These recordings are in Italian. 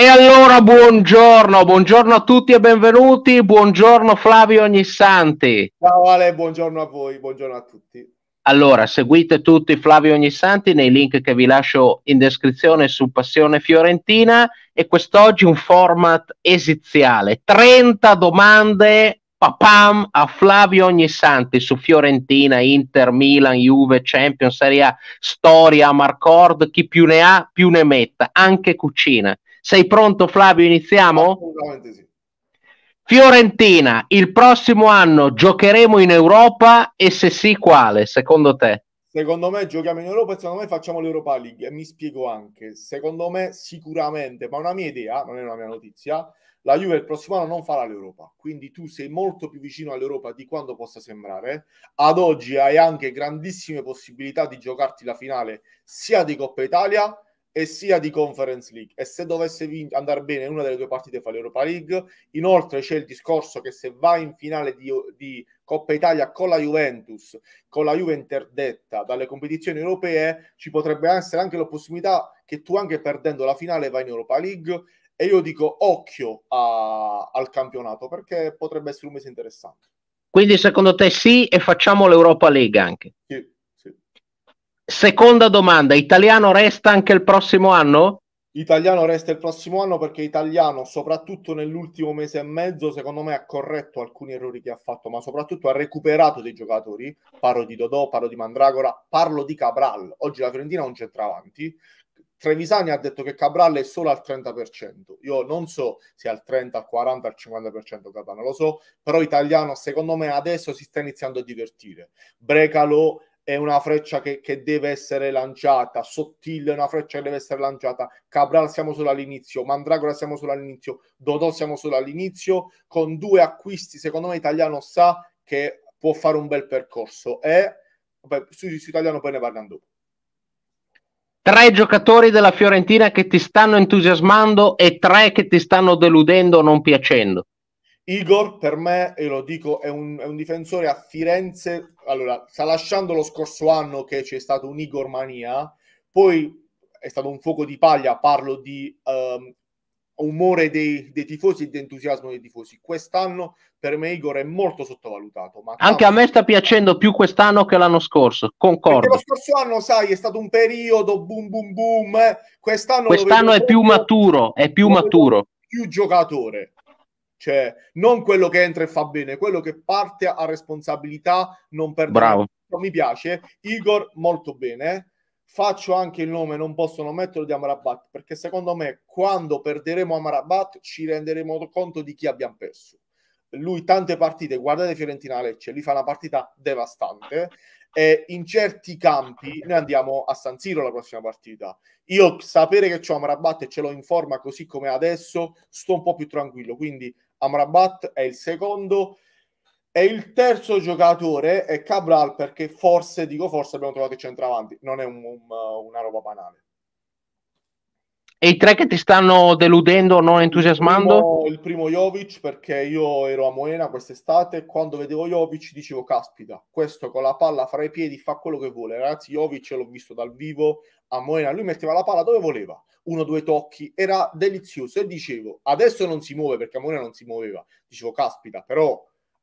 E allora buongiorno, buongiorno a tutti e benvenuti, buongiorno Flavio Ognissanti. Ciao Ale, buongiorno a voi, buongiorno a tutti. Allora, seguite tutti Flavio Ognissanti nei link che vi lascio in descrizione su Passione Fiorentina e quest'oggi un format esiziale, 30 domande papam a Flavio Ognissanti su Fiorentina, Inter, Milan, Juve, Champions, Serie A, storia, Marcord, chi più ne ha più ne metta, anche cucina. Sei pronto Flavio? Iniziamo? Assolutamente sì. Fiorentina, il prossimo anno giocheremo in Europa e se sì quale, secondo te? Secondo me giochiamo in Europa e secondo me facciamo l'Europa League e mi spiego anche. Secondo me sicuramente, ma una mia idea, non è una mia notizia, la Juve il prossimo anno non farà l'Europa, quindi tu sei molto più vicino all'Europa di quanto possa sembrare. Ad oggi hai anche grandissime possibilità di giocarti la finale sia di Coppa Italia e sia di Conference League e se dovesse vin- andare bene una delle due partite fa l'Europa League inoltre c'è il discorso che se vai in finale di, di Coppa Italia con la Juventus con la Juve interdetta dalle competizioni europee ci potrebbe essere anche la possibilità che tu anche perdendo la finale vai in Europa League e io dico occhio a- al campionato perché potrebbe essere un mese interessante Quindi secondo te sì e facciamo l'Europa League anche? sì. Seconda domanda, italiano resta anche il prossimo anno? Italiano resta il prossimo anno perché Italiano, soprattutto nell'ultimo mese e mezzo, secondo me ha corretto alcuni errori che ha fatto, ma soprattutto ha recuperato dei giocatori. Parlo di Dodò, parlo di Mandragora, parlo di Cabral. Oggi la Fiorentina ha un centravanti. Trevisani ha detto che Cabral è solo al 30%. Io non so se è al 30, al 40, al 50% Cabral, non lo so, però Italiano secondo me adesso si sta iniziando a divertire. Brecalo è una freccia che, che, deve essere lanciata, Sottile è una freccia che deve essere lanciata, Cabral siamo solo all'inizio, Mandragora siamo solo all'inizio, Dodò siamo solo all'inizio, con due acquisti secondo me Italiano sa che può fare un bel percorso e vabbè, su, Italiano poi ne parliamo dopo. Tre giocatori della Fiorentina che ti stanno entusiasmando e tre che ti stanno deludendo o non piacendo. Igor per me, e lo dico, è un, è un, difensore a Firenze. Allora, sta lasciando lo scorso anno che c'è stato un Igor Mania, poi è stato un fuoco di paglia, parlo di um, umore dei, dei, tifosi e di entusiasmo dei tifosi. Quest'anno per me Igor è molto sottovalutato. Anche a me sta piacendo più quest'anno che l'anno scorso, concordo. Perché lo scorso anno, sai, è stato un periodo boom boom boom. Eh. Quest'anno, quest'anno è più maturo, è più maturo. Più giocatore cioè non quello che entra e fa bene, quello che parte a responsabilità, non perde. Bravo. Mi piace. Igor molto bene. Faccio anche il nome, non posso non metterlo di Amrabat, perché secondo me quando perderemo Amrabat ci renderemo conto di chi abbiamo perso. Lui tante partite, guardate Fiorentina Lecce, lui fa una partita devastante e in certi campi noi andiamo a San Siro la prossima partita. Io sapere che c'ho Amrabat e ce l'ho in forma così come adesso, sto un po' più tranquillo, quindi Amrabat è il secondo e il terzo giocatore è Cabral perché forse, dico forse, abbiamo trovato il centravanti. Non è un, un, una roba banale. E i tre che ti stanno deludendo o non entusiasmando? Il primo, il primo Jovic perché io ero a Moena quest'estate e quando vedevo Jovic dicevo caspita, questo con la palla fra i piedi fa quello che vuole. Ragazzi, Jovic l'ho visto dal vivo a Moena, lui metteva la palla dove voleva, uno o due tocchi, era delizioso e dicevo adesso non si muove perché a Moena non si muoveva. Dicevo caspita, però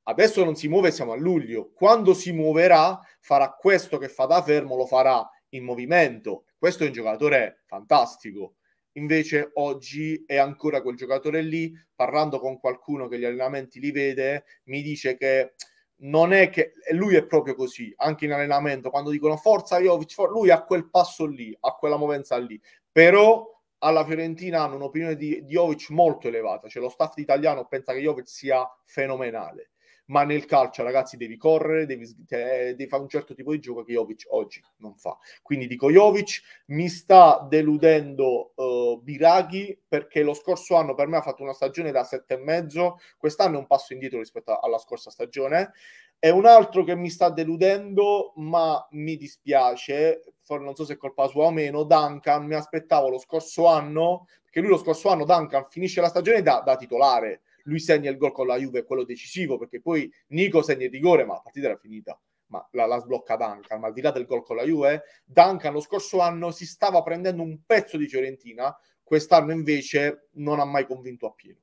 adesso non si muove, siamo a luglio. Quando si muoverà farà questo che fa da fermo, lo farà in movimento. Questo è un giocatore fantastico invece oggi è ancora quel giocatore lì, parlando con qualcuno che gli allenamenti li vede, mi dice che non è che lui è proprio così, anche in allenamento, quando dicono forza Jovic, for... lui ha quel passo lì, ha quella movenza lì, però alla Fiorentina hanno un'opinione di, di Jovic molto elevata, cioè lo staff italiano pensa che Jovic sia fenomenale ma nel calcio, ragazzi, devi correre, devi, eh, devi, fare un certo tipo di gioco che Jovic oggi non fa. Quindi dico Jovic, mi sta deludendo uh, Biraghi perché lo scorso anno per me ha fatto una stagione da sette e mezzo, quest'anno è un passo indietro rispetto alla scorsa stagione. E un altro che mi sta deludendo, ma mi dispiace, non so se è colpa sua o meno, Duncan, mi aspettavo lo scorso anno, perché lui lo scorso anno Duncan finisce la stagione da, da titolare, lui segna il gol con la Juve, quello decisivo, perché poi Nico segna il rigore, ma la partita era finita. ma la, la, sblocca Duncan, ma al di là del gol con la Juve, Duncan lo scorso anno si stava prendendo un pezzo di Fiorentina, quest'anno invece non ha mai convinto appieno.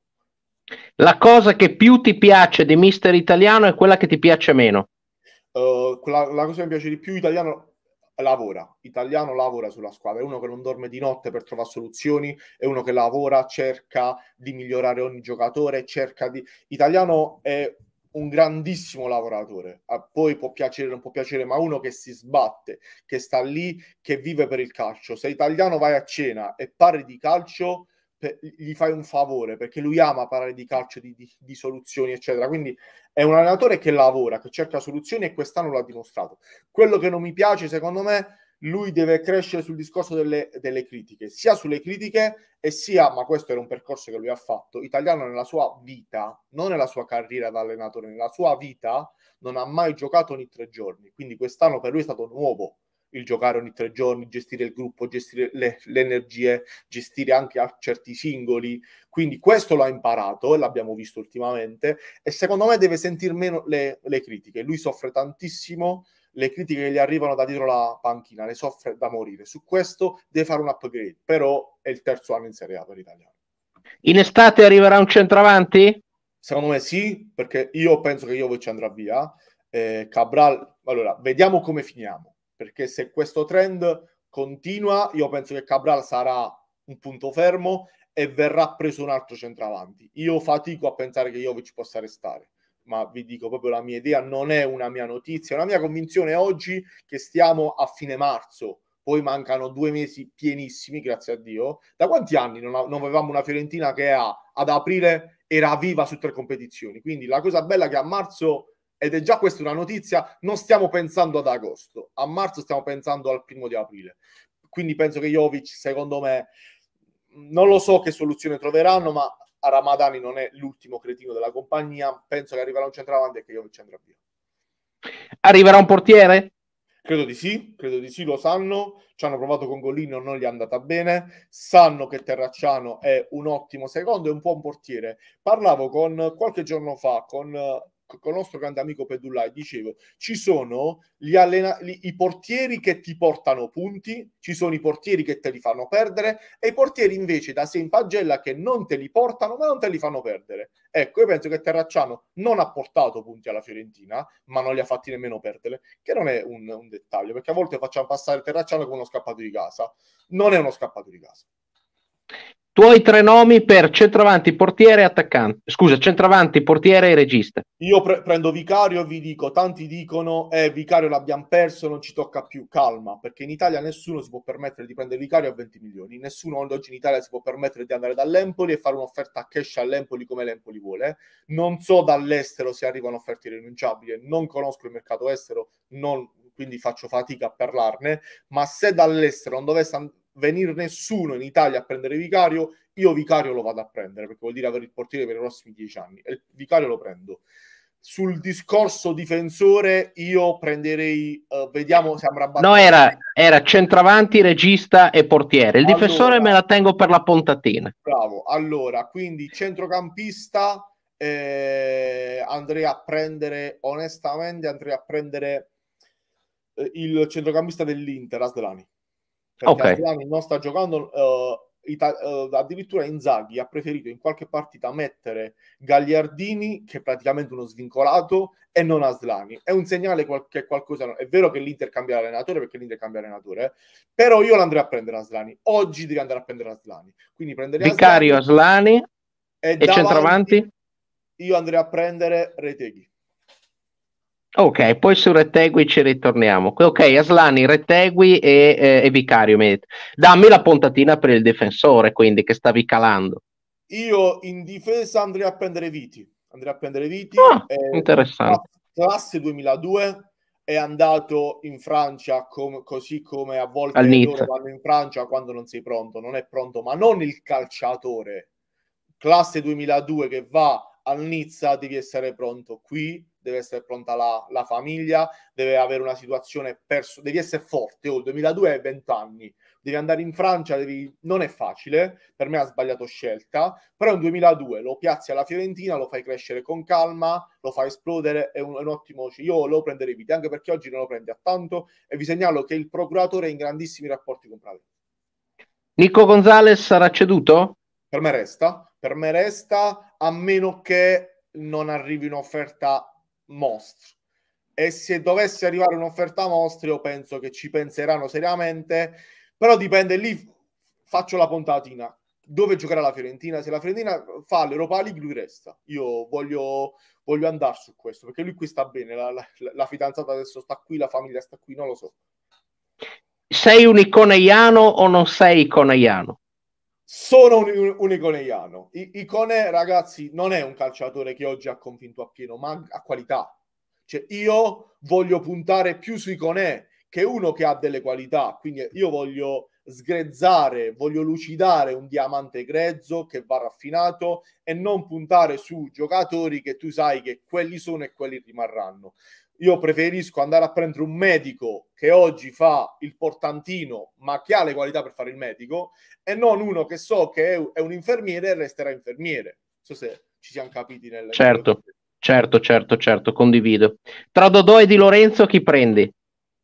La cosa che più ti piace di Mister Italiano è quella che ti piace meno. Uh, la, la, cosa che mi piace di più italiano lavora, italiano lavora sulla squadra, è uno che non dorme di notte per trovare soluzioni, è uno che lavora, cerca di migliorare ogni giocatore, cerca di... Italiano è un grandissimo lavoratore, a poi può piacere, non può piacere, ma uno che si sbatte, che sta lì, che vive per il calcio. Se italiano vai a cena e parli di calcio, gli fai un favore perché lui ama parlare di calcio, di, di, di, soluzioni, eccetera. Quindi è un allenatore che lavora, che cerca soluzioni e quest'anno l'ha dimostrato. Quello che non mi piace, secondo me, lui deve crescere sul discorso delle, delle critiche, sia sulle critiche e sia, ma questo era un percorso che lui ha fatto, italiano nella sua vita, non nella sua carriera da allenatore, nella sua vita non ha mai giocato ogni tre giorni. Quindi quest'anno per lui è stato nuovo il giocare ogni tre giorni, gestire il gruppo, gestire le, le energie, gestire anche certi singoli. Quindi questo l'ha imparato e l'abbiamo visto ultimamente e secondo me deve sentire meno le, le critiche. Lui soffre tantissimo le critiche che gli arrivano da dietro la panchina, le soffre da morire. Su questo deve fare un upgrade, però è il terzo anno in Serie A per l'italiano. In estate arriverà un centravanti? Secondo me sì, perché io penso che Jovic andrà via. Eh, Cabral, allora, vediamo come finiamo perché se questo trend continua, io penso che Cabral sarà un punto fermo e verrà preso un altro centravanti. Io fatico a pensare che Jovic possa restare, ma vi dico proprio la mia idea, non è una mia notizia, è una mia convinzione oggi che stiamo a fine marzo, poi mancano due mesi pienissimi, grazie a Dio. Da quanti anni non, avevamo una Fiorentina che ad aprile era viva su tre competizioni? Quindi la cosa bella è che a marzo ed è già questa una notizia, non stiamo pensando ad agosto, a marzo stiamo pensando al primo di aprile. Quindi penso che Jovic, secondo me, non lo so che soluzione troveranno, ma Ramadani non è l'ultimo cretino della compagnia, penso che arriverà un centravanti e che Jovic andrà via. Arriverà un portiere? Credo di sì, credo di sì, lo sanno, ci hanno provato con Gollino, non gli è andata bene, sanno che Terracciano è un ottimo secondo e un buon portiere. Parlavo con qualche giorno fa con con il nostro grande amico Pedullai, dicevo, ci sono allena- gli, i portieri che ti portano punti, ci sono i portieri che te li fanno perdere e i portieri invece da sé in pagella che non te li portano ma non te li fanno perdere. Ecco, io penso che Terracciano non ha portato punti alla Fiorentina, ma non li ha fatti nemmeno perdere, che non è un, un dettaglio, perché a volte facciamo passare Terracciano come uno scappato di casa. Non è uno scappato di casa tuoi tre nomi per centravanti, portiere e attaccante. Scusa, centravanti, portiere e regista. Io pre- prendo Vicario e vi dico, tanti dicono, eh, Vicario l'abbiamo perso, non ci tocca più, calma, perché in Italia nessuno si può permettere di prendere Vicario a 20 milioni, nessuno oggi in Italia si può permettere di andare dall'Empoli e fare un'offerta a cash all'Empoli come l'Empoli vuole. Non so dall'estero se arrivano offerte irrinunciabili, non conosco il mercato estero, non, quindi faccio fatica a parlarne, ma se dall'estero non dovesse andare venire nessuno in Italia a prendere Vicario, io Vicario lo vado a prendere perché vuol dire avere il portiere per i prossimi dieci anni e il Vicario lo prendo. Sul discorso difensore, io prenderei, uh, vediamo se avrà No, era, era centravanti, regista e portiere. Il allora, difensore me la tengo per la pontatina. Bravo, allora, quindi centrocampista eh, andrei a prendere, onestamente, andrei a prendere eh, il centrocampista dell'Inter, Asdelani perché okay. Aslani non sta giocando uh, Ita- uh, addirittura Inzaghi ha preferito in qualche partita mettere Gagliardini che è praticamente uno svincolato e non Aslani è un segnale qual- che qualcosa è vero che l'Inter cambia allenatore perché l'Inter cambia allenatore eh? però io l'andrei a prendere Aslani oggi devi andare a prendere Aslani quindi prendere Vicario Aslani, Aslani e, e centravanti io andrei a prendere Reteghi Ok, poi su Rettegui ci ritorniamo. Ok, Aslani, Rettegui e, eh, e Vicario. Dammi la puntatina per il difensore, quindi, che stavi calando. Io in difesa andrei a prendere Viti. Andrei a prendere Viti. Ah, eh, interessante. Classe 2002 è andato in Francia com- così come a volte loro vanno in Francia quando non sei pronto. Non è pronto, ma non il calciatore. Classe 2002 che va al Nizza, devi essere pronto qui deve essere pronta la, la famiglia, deve avere una situazione, perso- devi essere forte, oh, il 2002 è 20 anni, devi andare in Francia, devi... non è facile, per me ha sbagliato scelta, però è un 2002, lo piazzi alla Fiorentina, lo fai crescere con calma, lo fai esplodere, è un, è un ottimo... Io lo prenderei vita, anche perché oggi non lo prendi a tanto, e vi segnalo che il procuratore è in grandissimi rapporti con Pravi. Nico Gonzalez sarà ceduto? Per me resta, per me resta, a meno che non arrivi un'offerta mostro. E se dovesse arrivare un'offerta mostra io penso che ci penseranno seriamente però dipende lì faccio la puntatina. Dove giocherà la Fiorentina? Se la Fiorentina fa l'Europa League lui resta. Io voglio, voglio andare su questo perché lui qui sta bene la, la, la fidanzata adesso sta qui la famiglia sta qui non lo so. Sei un iconeiano o non sei iconeiano? Sono un, un iconeiano. I, Icone, ragazzi, non è un calciatore che oggi ha convinto appieno, ma ha qualità. Cioè, io voglio puntare più su Iconè che uno che ha delle qualità. Quindi io voglio sgrezzare, voglio lucidare un diamante grezzo che va raffinato e non puntare su giocatori che tu sai che quelli sono e quelli rimarranno. Io preferisco andare a prendere un medico che oggi fa il portantino, ma che ha le qualità per fare il medico, e non uno che so che è, un infermiere e resterà infermiere. Non so se ci siamo capiti nel... Certo. Certo, certo, certo, condivido. Tra Dodò e Di Lorenzo chi prendi?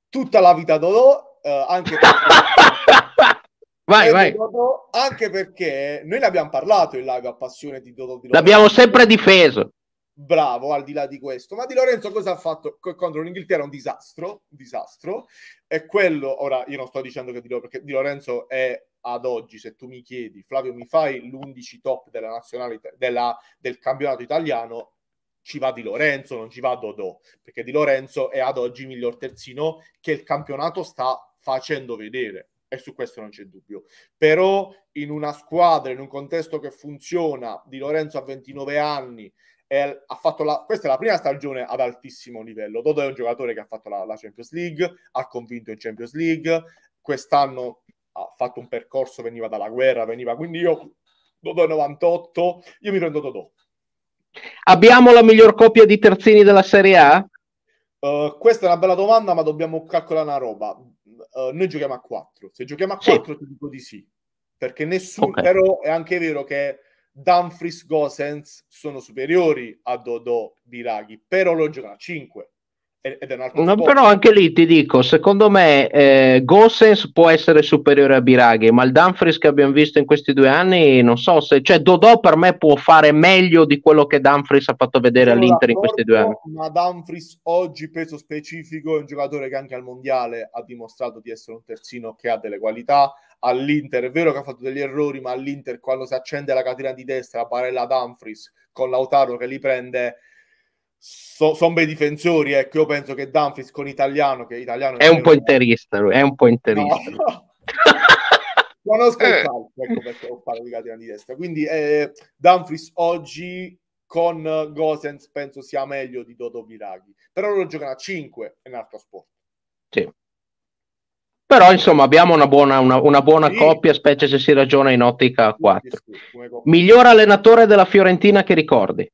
Tutta la vita Dodò, eh, anche perché... vai, vai. Dodò, anche perché noi ne abbiamo parlato in live a passione di Dodò. Di Lorenzo. L'abbiamo sempre difeso. Bravo, al di là di questo. Ma Di Lorenzo cosa ha fatto contro l'Inghilterra? Un disastro, un disastro. E quello, ora io non sto dicendo che Di Lorenzo, perché Di Lorenzo è ad oggi, se tu mi chiedi, Flavio, mi fai l'11 top della nazionale della, del campionato italiano? ci va Di Lorenzo, non ci va Dodò, perché Di Lorenzo è ad oggi il miglior terzino che il campionato sta facendo vedere e su questo non c'è dubbio. Però in una squadra, in un contesto che funziona, Di Lorenzo ha 29 anni, e ha fatto la, questa è la prima stagione ad altissimo livello. Dodò è un giocatore che ha fatto la, la Champions League, ha convinto in Champions League, quest'anno ha fatto un percorso, veniva dalla guerra, veniva quindi io Dodò 98, io mi prendo Dodò Abbiamo la miglior coppia di terzini della Serie A? Uh, questa è una bella domanda, ma dobbiamo calcolare una roba. Uh, noi giochiamo a 4. Se giochiamo a 4 sì. ti dico di sì. Perché nessuno, okay. però è anche vero che Dumfries, Gosens sono superiori a Dodo Biraghi, però lo giocano a 5 ed è un altro no, però anche lì ti dico secondo me eh, Gossens può essere superiore a Biraghi ma il Dumfries che abbiamo visto in questi due anni non so se cioè Dodò per me può fare meglio di quello che Dumfries ha fatto vedere Sono all'Inter in questi due anni. ma Dumfries oggi peso specifico è un giocatore che anche al mondiale ha dimostrato di essere un terzino che ha delle qualità. all'Inter è vero che ha fatto degli errori ma all'Inter quando si accende la catena di destra Barella Dumfries con Lautaro che li prende so, sono bei difensori, ecco, io penso che Dumfries con italiano, che italiano è, è un po' interista, lui, è un po' interista. No. Conosco il calcio, ecco perché ho parlato di catena di destra. Quindi eh, Dumfries oggi con Gosens penso sia meglio di Dodo Biraghi. Però loro giocano a 5, è un altro sport. Sì. Però insomma abbiamo una buona, una, una buona sì. coppia, specie se si ragiona in ottica a 4. Sì, sì, Miglior allenatore della Fiorentina che ricordi?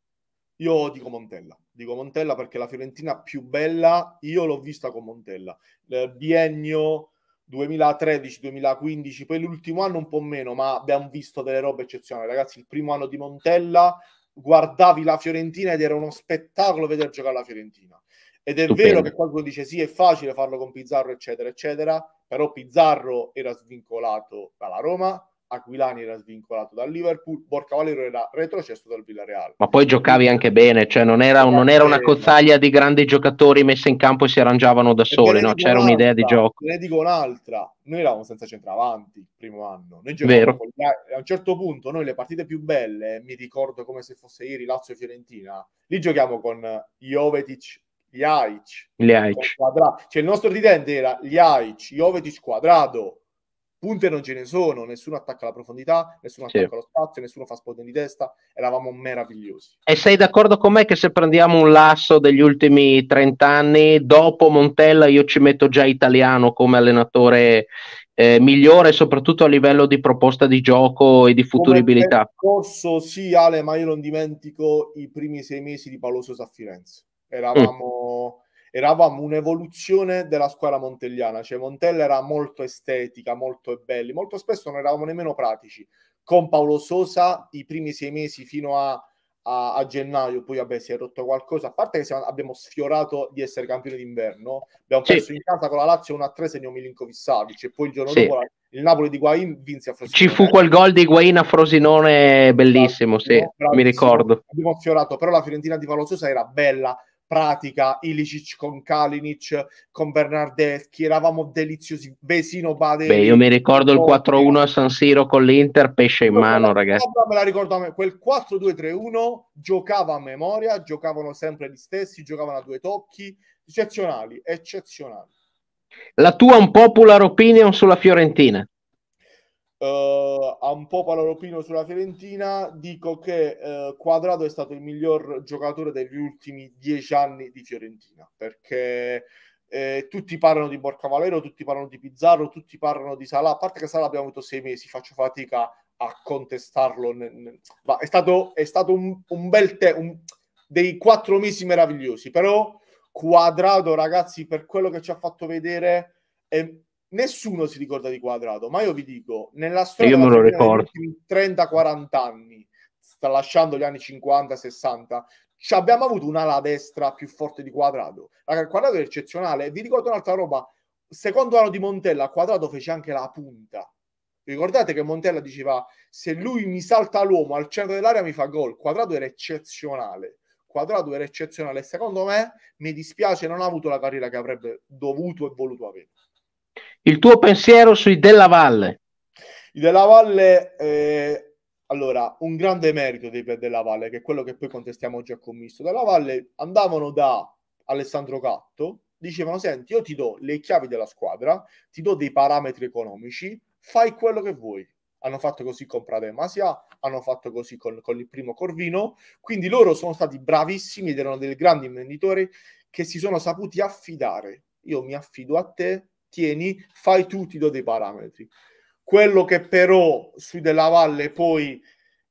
Io dico Montella dico Montella perché la Fiorentina più bella io l'ho vista con Montella. Il biennio 2013-2015, poi l'ultimo anno un po' meno, ma abbiamo visto delle robe eccezionali. Ragazzi, il primo anno di Montella guardavi la Fiorentina ed era uno spettacolo vedere giocare la Fiorentina. Ed è Stupendo. vero che qualcuno dice sì, è facile farlo con Pizzarro, eccetera, eccetera, però Pizzarro era svincolato dalla Roma, Aquilani era svincolato dal Liverpool, Borca Valero era retrocesso dal Villarreal. Ma poi giocavi anche bene, cioè non era, non era una cozzaglia di grandi giocatori messi in campo e si arrangiavano da soli, no? c'era un'idea di gioco. Ne dico un'altra, noi eravamo senza centravanti il primo anno, noi Vero. Gli, a un certo punto noi le partite più belle, mi ricordo come se fosse ieri Lazio e Fiorentina, lì giochiamo con Jovetic, Jaic, cioè il nostro tridente era Jaic, Jovetic quadrato, punte non ce ne sono, nessuno attacca la profondità, nessuno attacca sì. lo spazio, nessuno fa spot di testa, eravamo meravigliosi. E sei d'accordo con me che se prendiamo un lasso degli ultimi 30 anni, dopo Montella io ci metto già italiano come allenatore eh, migliore, soprattutto a livello di proposta di gioco e di futuribilità? Corso sì Ale, ma io non dimentico i primi sei mesi di Paolo Sosa a Firenze. Eravamo... Mm eravamo un'evoluzione della squadra montelliana, cioè Montella era molto estetica, molto belli, molto spesso non eravamo nemmeno pratici. Con Paolo Sosa i primi sei mesi fino a, a, a gennaio, poi vabbè si è rotto qualcosa, a parte che siamo, abbiamo sfiorato di essere campioni d'inverno, abbiamo sì. perso in casa con la Lazio 1-3 segno Milinkovic Savic e poi il giorno sì. dopo la, il Napoli di Guain vinse a Frosinone. Ci fu quel gol di Guain a Frosinone bellissimo, sì, mi ricordo. Abbiamo sfiorato, però la Fiorentina di Paolo Sosa era bella, pratica, Ilicic con Kalinic, con Bernardeschi, eravamo deliziosi, Vesino Bade. Beh, io mi ricordo il 4-1 a San Siro con l'Inter, pesce in mano, ragazzi. Me la ricordo a me, quel 4-2-3-1 giocava a memoria, giocavano sempre gli stessi, giocavano a due tocchi, eccezionali, eccezionali. La tua un popular opinion sulla Fiorentina? Uh, a un po' palaropino sulla Fiorentina, dico che uh, Quadrado è stato il miglior giocatore degli ultimi dieci anni di Fiorentina perché eh, tutti parlano di Borca Valero, tutti parlano di Pizzarro, tutti parlano di Salah. A parte che Salah abbiamo avuto sei mesi, faccio fatica a contestarlo. Ma è stato, è stato un, un bel tempo, dei quattro mesi meravigliosi. Però Quadrado, ragazzi, per quello che ci ha fatto vedere, è nessuno si ricorda di Quadrado, ma io vi dico, nella storia lo ricordo. 30-40 anni, sta lasciando gli anni 50-60, abbiamo avuto un'ala destra più forte di Quadrado. Ragazzi, Quadrado è eccezionale. Vi ricordo un'altra roba, secondo anno di Montella, Quadrado fece anche la punta. Ricordate che Montella diceva se lui mi salta l'uomo al centro dell'area mi fa gol. Quadrado era eccezionale. Quadrado era eccezionale. Secondo me mi dispiace non ha avuto la carriera che avrebbe dovuto e voluto avere. Il tuo pensiero sui Della Valle? I Della Valle, eh, allora, un grande merito dei Della Valle, che è quello che poi contestiamo oggi a commisso. Della Valle andavano da Alessandro Catto, dicevano, senti, io ti do le chiavi della squadra, ti do dei parametri economici, fai quello che vuoi. Hanno fatto così con Prade Masia, hanno fatto così con, con il primo Corvino, quindi loro sono stati bravissimi ed erano dei grandi imprenditori che si sono saputi affidare. Io mi affido a te, tieni, fai tu, ti do dei parametri. Quello che però sui della Valle poi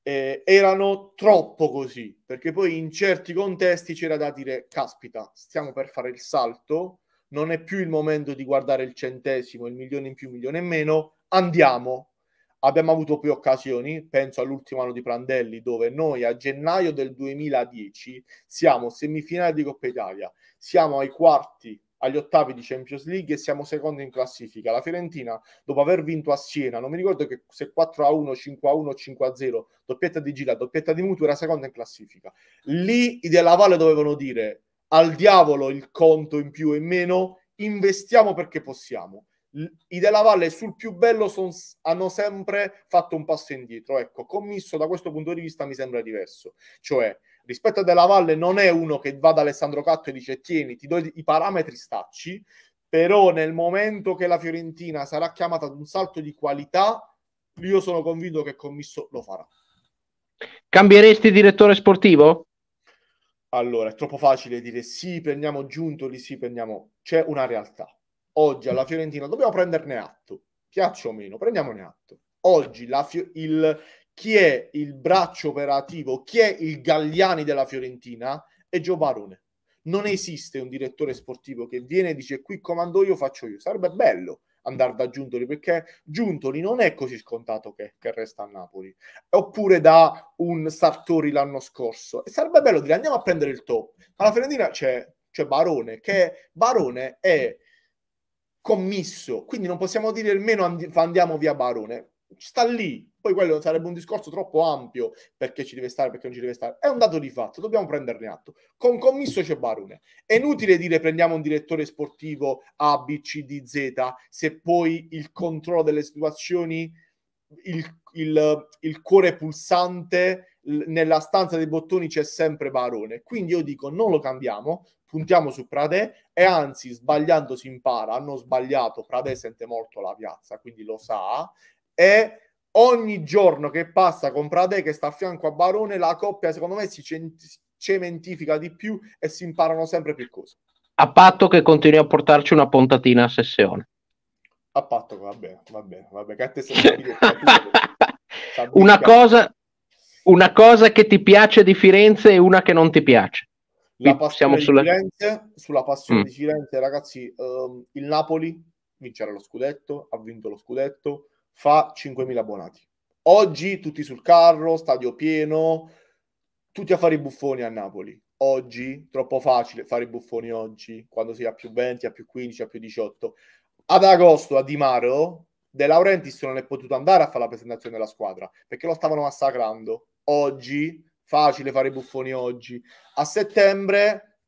eh, erano troppo così, perché poi in certi contesti c'era da dire, caspita, stiamo per fare il salto, non è più il momento di guardare il centesimo, il milione in più, il milione in meno, andiamo. Abbiamo avuto più occasioni, penso all'ultimo anno di Prandelli, dove noi a gennaio del 2010 siamo semifinale di Coppa Italia, siamo ai quarti agli ottavi di Champions League e siamo secondi in classifica. La Fiorentina, dopo aver vinto a Siena, non mi ricordo che se 4 a 1, 5 a 1, 5 a 0, doppietta di gira, doppietta di mutuo, era seconda in classifica. Lì i della Valle dovevano dire al diavolo il conto in più e in meno, investiamo perché possiamo. I della Valle sul più bello son, hanno sempre fatto un passo indietro. Ecco, commisso da questo punto di vista mi sembra diverso. Cioè, rispetto a Della Valle non è uno che va da Alessandro Catto e dice tieni, ti do i parametri stacci, però nel momento che la Fiorentina sarà chiamata ad un salto di qualità, io sono convinto che Commisso lo farà. Cambieresti direttore sportivo? Allora, è troppo facile dire sì, prendiamo Giuntoli, sì, prendiamo... C'è una realtà. Oggi alla Fiorentina dobbiamo prenderne atto, piaccia o meno, prendiamone atto. Oggi la, il, chi è il braccio operativo, chi è il Galliani della Fiorentina è Gio Barone. Non esiste un direttore sportivo che viene e dice qui comando io, faccio io. Sarebbe bello andare da Giuntoli perché Giuntoli non è così scontato che, che, resta a Napoli oppure da un Sartori l'anno scorso e sarebbe bello dire andiamo a prendere il top ma la Fiorentina c'è, c'è Barone che Barone è commisso quindi non possiamo dire nemmeno andiamo via Barone sta lì. Poi quello sarebbe un discorso troppo ampio perché ci deve stare, perché non ci deve stare. È un dato di fatto, dobbiamo prenderne atto. Con commisso c'è Barone. È inutile dire prendiamo un direttore sportivo A, B, C, D, Z se poi il controllo delle situazioni, il, il, il cuore pulsante nella stanza dei bottoni c'è sempre Barone. Quindi io dico non lo cambiamo, puntiamo su Prade e anzi sbagliando si impara. Hanno sbagliato, Prade sente molto la piazza, quindi lo sa e ogni giorno che passa con Prade che sta a fianco a Barone, la coppia secondo me si cementifica di più e si imparano sempre più cose. A patto che continui a portarci una puntatina a sessione. A patto, va bene, va bene, va bene. Che una, cosa, una cosa che ti piace di Firenze e una che non ti piace. La passione sulla... di Firenze, sulla passione mm. di Firenze, ragazzi, um, il Napoli vincerà lo scudetto, ha vinto lo scudetto, fa 5.000 abbonati. Oggi tutti sul carro, stadio pieno, tutti a fare i buffoni a Napoli. Oggi, troppo facile fare i buffoni oggi, quando si ha più 20, a più 15, a più 18. Ad agosto a Di Maro, De Laurentiis non è potuto andare a fare la presentazione della squadra perché lo stavano massacrando. Oggi, facile fare i buffoni oggi. A settembre,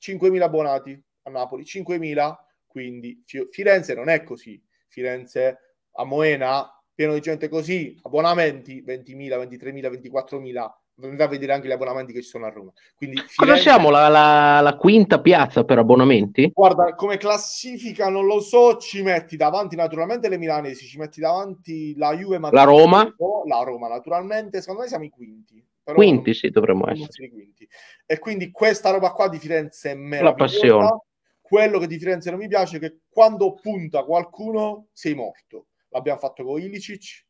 5.000 abbonati a Napoli, 5.000, quindi Firenze non è così. Firenze a Moena, pieno di gente così, abbonamenti 20.000, 23.000, 24.000 andrà a vedere anche gli abbonamenti che ci sono a Roma. Quindi Firenze... Cosa siamo? La, la, la, quinta piazza per abbonamenti? Guarda, come classifica non lo so, ci metti davanti naturalmente le milanesi, ci metti davanti la Juve, la Roma, la Roma naturalmente, secondo me siamo i quinti. Però quinti sì, dovremmo essere. Quinti. E quindi questa roba qua di Firenze è meravigliosa. La passione. Quello che di Firenze non mi piace è che quando punta qualcuno sei morto. L'abbiamo fatto con Ilicic,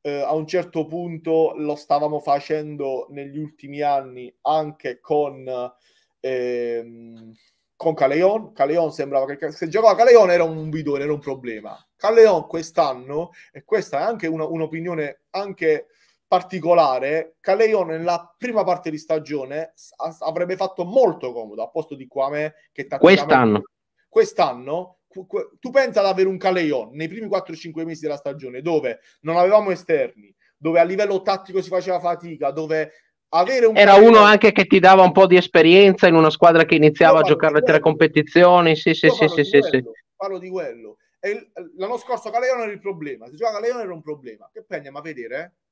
eh, a un certo punto lo stavamo facendo negli ultimi anni anche con, ehm, con Caleon. Caleon sembrava che se giocava Caleon era un bidone, era un problema. Caleon quest'anno, e questa è anche una, un'opinione anche particolare, Caleon nella prima parte di stagione avrebbe fatto molto comodo a posto di Quame che quest'anno. quest'anno tu pensa ad avere un Caleion nei primi 4-5 mesi della stagione dove non avevamo esterni, dove a livello tattico si faceva fatica, dove avere un era Caleion... uno anche che ti dava un po' di esperienza in una squadra che iniziava a giocare le tre competizioni. Sì, sì, sì, sì, sì, sì. Parlo di quello. E l'anno scorso Caleion era il problema. Se giocava Caleion era un problema. Che prendiamo a vedere? Eh?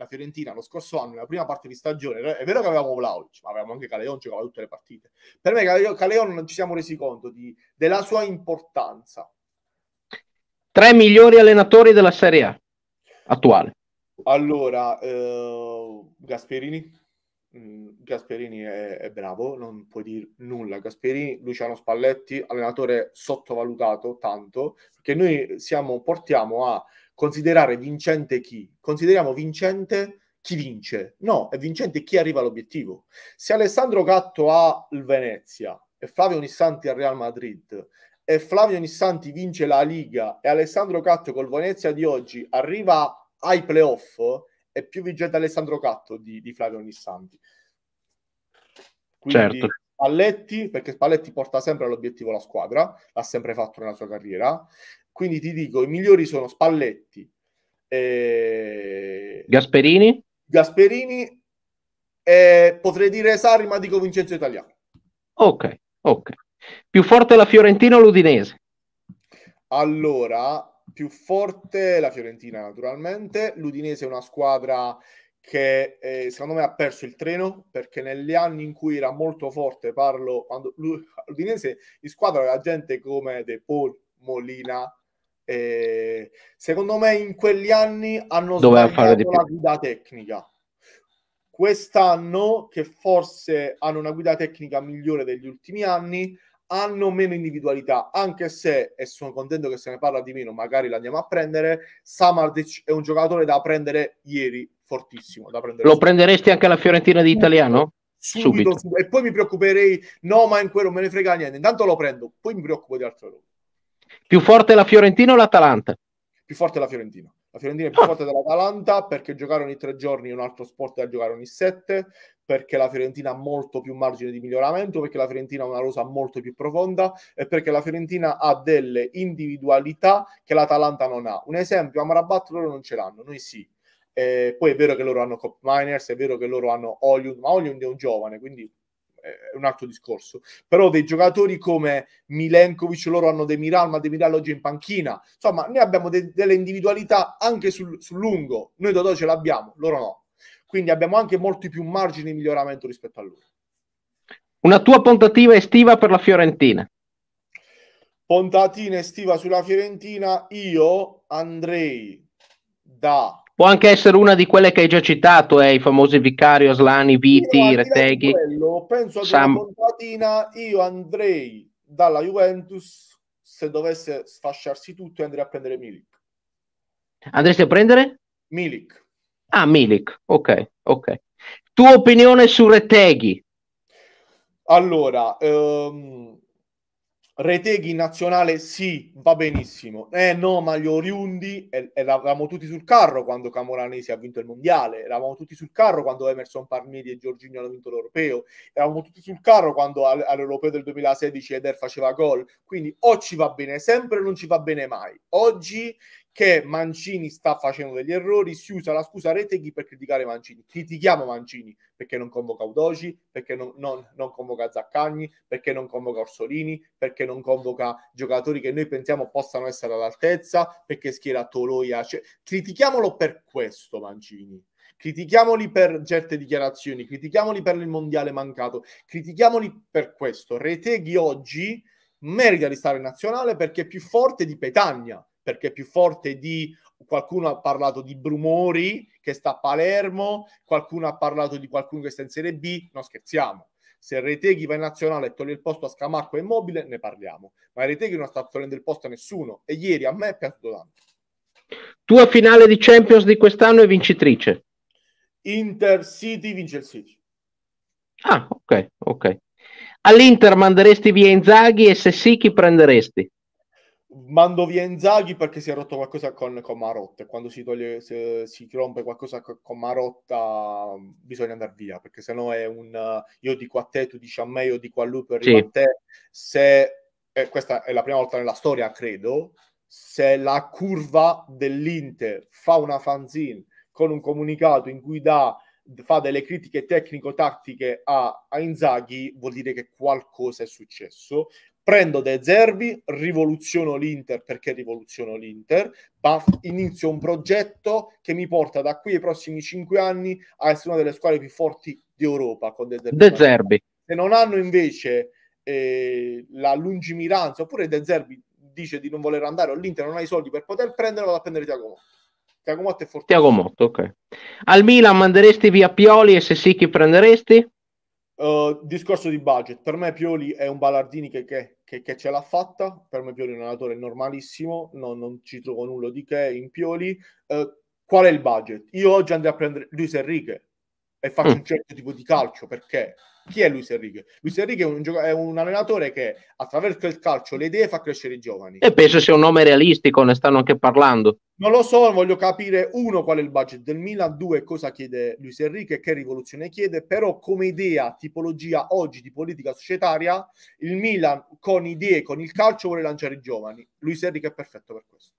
La Fiorentina lo scorso anno, nella prima parte di stagione, è vero che avevamo Vlaovic, ma avevamo anche Caleon, giocava tutte le partite. Per me Caleon non ci siamo resi conto di, della sua importanza. Tre migliori allenatori della Serie A attuale. Allora, eh, Gasperini. Mm, Gasperini è, è, bravo, non puoi dire nulla. Gasperini, Luciano Spalletti, allenatore sottovalutato tanto, perché noi siamo, portiamo a considerare vincente chi? Consideriamo vincente chi vince. No, è vincente chi arriva all'obiettivo. Se Alessandro Gatto ha il Venezia e Flavio Nissanti al Real Madrid e Flavio Nissanti vince la Liga e Alessandro Gatto col Venezia di oggi arriva ai playoff, è più vincente Alessandro Gatto di, di Flavio Nissanti. Quindi, certo. Spalletti, perché Spalletti porta sempre all'obiettivo la squadra, l'ha sempre fatto nella sua carriera. Quindi ti dico, i migliori sono Spalletti, eh... Gasperini, Gasperini e potrei dire Sarri, ma dico Vincenzo Italiano. Ok, ok. Più forte la Fiorentina o l'Udinese? Allora, più forte la Fiorentina naturalmente, l'Udinese è una squadra che eh, secondo me ha perso il treno perché negli anni in cui era molto forte, parlo quando l'Udinese in squadra aveva gente come De Paul, Molina, eh, secondo me in quegli anni hanno Doveva sbagliato la guida tecnica. Quest'anno, che forse hanno una guida tecnica migliore degli ultimi anni, hanno meno individualità, anche se, e sono contento che se ne parla di meno, magari l'andiamo a prendere, Samardic è un giocatore da prendere ieri, fortissimo. Da prendere Lo subito. prenderesti anche alla Fiorentina di italiano? Subito, subito. E poi mi preoccuperei, no ma in quello me ne frega niente, intanto lo prendo, poi mi preoccupo di altre robe. Più forte la Fiorentina o l'Atalanta? Più forte la Fiorentina. La Fiorentina è più ah. forte dell'Atalanta perché giocare ogni tre giorni è un altro sport da giocare ogni sette, perché la Fiorentina ha molto più margine di miglioramento, perché la Fiorentina ha una rosa molto più profonda e perché la Fiorentina ha delle individualità che l'Atalanta non ha. Un esempio, Amrabat loro non ce l'hanno, noi sì. Eh, poi è vero che loro hanno Cop Miners, è vero che loro hanno Oliund, ma Oliund è un giovane, quindi è un altro discorso. Però dei giocatori come Milenkovic, loro hanno De Miral, ma De Miral oggi è in panchina. Insomma, noi abbiamo de- delle individualità anche sul, sul lungo. Noi Dodò ce l'abbiamo, loro no. Quindi abbiamo anche molti più margini di miglioramento rispetto a loro. Una tua pontativa estiva per la Fiorentina? Pontatina estiva sulla Fiorentina, io andrei da Può anche essere una di quelle che hai già citato, eh, i famosi Vicario, Slani, Viti, io, Reteghi. Quello, penso Sam... una puntatina, io andrei dalla Juventus, se dovesse sfasciarsi tutto, e andrei a prendere Milik. Andresti a prendere? Milik. Ah, Milik, ok, ok. Tua opinione su Reteghi? Allora, ehm, Reteghi in nazionale sì, va benissimo. Eh no, ma gli oriundi eh, eravamo tutti sul carro quando Camoranesi ha vinto il mondiale, eravamo tutti sul carro quando Emerson Parmedi e Giorginio hanno vinto l'europeo, eravamo tutti sul carro quando all'europeo del 2016 Eder faceva gol. Quindi o ci va bene sempre o non ci va bene mai. Oggi che Mancini sta facendo degli errori, si usa la scusa Reteghi per criticare Mancini. Critichiamo Mancini perché non convoca Udoci, perché non, non, non, convoca Zaccagni, perché non convoca Orsolini, perché non convoca giocatori che noi pensiamo possano essere all'altezza, perché schiera Toloia. Cioè, critichiamolo per questo Mancini. Critichiamoli per certe dichiarazioni, critichiamoli per il mondiale mancato, critichiamoli per questo. Reteghi oggi merita di stare in nazionale perché è più forte di Petagna perché è più forte di qualcuno ha parlato di Brumori che sta a Palermo, qualcuno ha parlato di qualcuno che sta in Serie B, non scherziamo. Se Reteghi va in nazionale e toglie il posto a Scamacco e Immobile, ne parliamo. Ma Reteghi non sta togliendo il posto a nessuno e ieri a me è piaciuto tanto. Tua finale di Champions di quest'anno è vincitrice? Inter City vince il City. Ah, ok, ok. All'Inter manderesti via Inzaghi e se sì chi prenderesti? Mando via Inzaghi perché si è rotto qualcosa con, con Marotta quando si, toglie, se, si rompe qualcosa con, con Marotta bisogna andare via perché sennò è un io dico a te, tu dici a me, io dico a lui per sì. a te se eh, questa è la prima volta nella storia credo se la curva dell'Inter fa una fanzine con un comunicato in cui dà fa delle critiche tecnico-tattiche a, a Inzaghi vuol dire che qualcosa è successo prendo De Zerbi, rivoluziono l'Inter perché rivoluziono l'Inter, ma inizio un progetto che mi porta da qui ai prossimi cinque anni a essere una delle squadre più forti d'Europa con De Zerbi. De Zerbi. Se non hanno invece eh, la lungimiranza, oppure De Zerbi dice di non voler andare o l'Inter non ha i soldi per poter prendere, vado a prendere Tiago Motta. Tiago Motta è forte. Tiago Motta, ok. Al Milan manderesti via Pioli e se sì chi prenderesti? Uh, discorso di budget, per me Pioli è un Ballardini che, che, che, che ce l'ha fatta, per me Pioli è un allenatore normalissimo, no, non ci trovo nulla di che in Pioli. Uh, qual è il budget? Io oggi andrei a prendere Luis Enrique e faccio mm. un certo tipo di calcio, perché chi è Luis Enrique? Luis Enrique è un, gioc- è un, allenatore che attraverso il calcio le idee fa crescere i giovani. E penso sia un nome realistico, ne stanno anche parlando. Non lo so, voglio capire uno qual è il budget del Milan, due cosa chiede Luis Enrique, che rivoluzione chiede, però come idea, tipologia oggi di politica societaria, il Milan con idee, con il calcio vuole lanciare i giovani. Luis Enrique è perfetto per questo.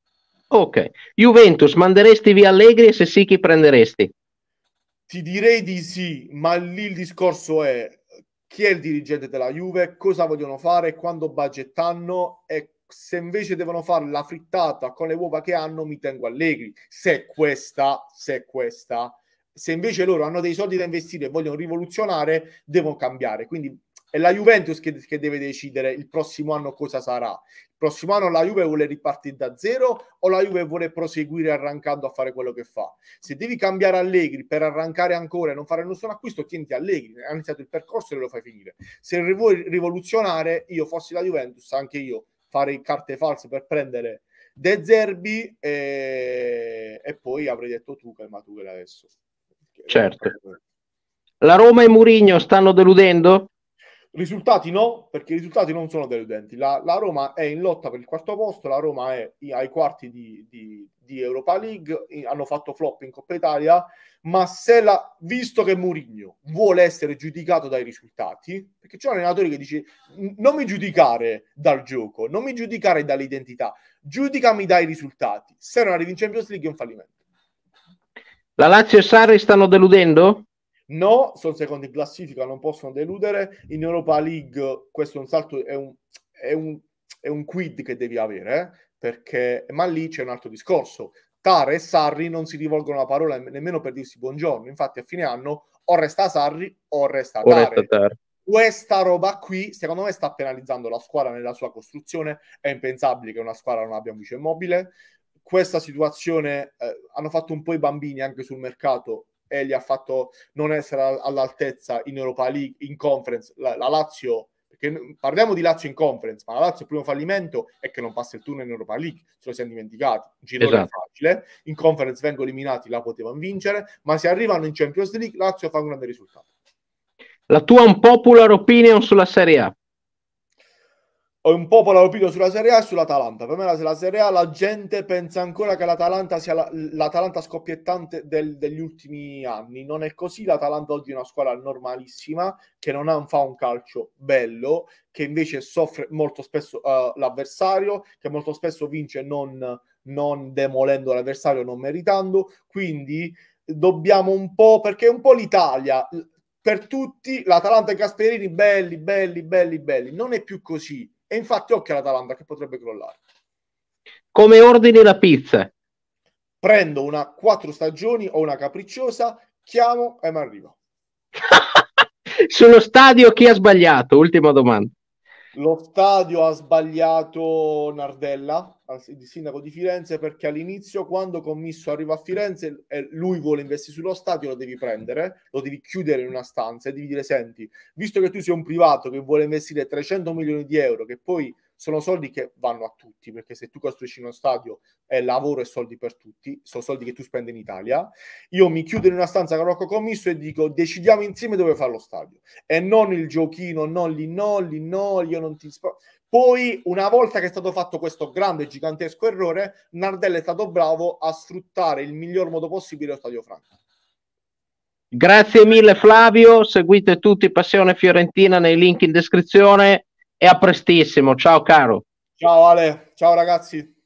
Ok, Juventus, manderesti via Allegri e se sì chi prenderesti? Ti direi di sì, ma lì il discorso è chi è il dirigente della Juve, cosa vogliono fare, quando budget hanno e se invece devono fare la frittata con le uova che hanno, mi tengo allegri. Se questa, se questa, se invece loro hanno dei soldi da investire e vogliono rivoluzionare, devono cambiare. Quindi è la Juventus che, che, deve decidere il prossimo anno cosa sarà. Il prossimo anno la Juve vuole ripartire da zero o la Juve vuole proseguire arrancando a fare quello che fa. Se devi cambiare Allegri per arrancare ancora e non fare nessun acquisto, tienti Allegri. Ha iniziato il percorso e lo fai finire. Se vuoi rivoluzionare, io fossi la Juventus, anche io farei carte false per prendere De Zerbi e, e poi avrei detto tu ma tu che adesso. Certo. La Roma e Murigno stanno deludendo? Risultati no, perché i risultati non sono deludenti. La, la, Roma è in lotta per il quarto posto, la Roma è ai quarti di, di, di Europa League, hanno fatto flop in Coppa Italia, ma se la, visto che Mourinho vuole essere giudicato dai risultati, perché c'è un allenatore che dice non mi giudicare dal gioco, non mi giudicare dall'identità, giudicami dai risultati. Se non arrivi in Champions League è un fallimento. La Lazio e Sarri stanno deludendo? No, sono secondi in classifica, non possono deludere. In Europa League questo è un salto, è un, è un, è un quid che devi avere, eh? perché, ma lì c'è un altro discorso. Tare e Sarri non si rivolgono la parola nemmeno per dirsi buongiorno. Infatti, a fine anno o resta Sarri o resta Tare. Tare. Questa roba qui, secondo me, sta penalizzando la squadra nella sua costruzione. È impensabile che una squadra non abbia un vice immobile. Questa situazione eh, hanno fatto un po' i bambini anche sul mercato e li ha fatto non essere all'altezza in Europa League, in conference. La, la Lazio, perché parliamo di Lazio in conference, ma la Lazio il primo fallimento è che non passa il turno in Europa League, ce lo siamo dimenticati, un girone esatto. facile, in conference vengono eliminati, la potevano vincere, ma se arrivano in Champions League, Lazio fa un grande risultato. La tua unpopular opinion sulla Serie A? Ho un po' l'opinione sulla Serie A e sull'Atalanta. Per me la, la Serie A la gente pensa ancora che l'Atalanta sia la, l'Atalanta scoppiettante del, degli ultimi anni. Non è così, l'Atalanta oggi è una squadra normalissima che non ha, fa un calcio bello, che invece soffre molto spesso uh, l'avversario, che molto spesso vince non, non demolendo l'avversario, non meritando. Quindi dobbiamo un po', perché è un po' l'Italia, per tutti l'Atalanta e Gasperini belli, belli, belli, belli. Non è più così e infatti occhio all'Atalanta che potrebbe crollare. Come ordini la pizza? Prendo una quattro stagioni o una capricciosa, chiamo e mi arriva. Sullo stadio chi ha sbagliato? Ultima domanda. Lo stadio ha sbagliato Nardella, il sindaco di Firenze, perché all'inizio, quando Commisso arriva a Firenze e lui vuole investire sullo stadio, lo devi prendere, lo devi chiudere in una stanza e devi dire: Senti, visto che tu sei un privato che vuole investire 300 milioni di euro, che poi sono soldi che vanno a tutti, perché se tu costruisci uno stadio è lavoro e soldi per tutti, sono soldi che tu spendi in Italia. Io mi chiudo in una stanza con Rocco Commisso e dico decidiamo insieme dove fare lo stadio e non il giochino, non lì no, lì no, io non ti poi, una volta che è stato fatto questo grande, gigantesco errore, Nardella è stato bravo a sfruttare il miglior modo possibile lo Stadio Franco. Grazie mille Flavio, seguite tutti Passione Fiorentina nei link in descrizione e a prestissimo. Ciao caro. Ciao Ale, ciao ragazzi.